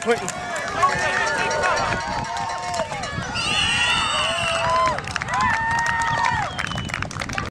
Clinton.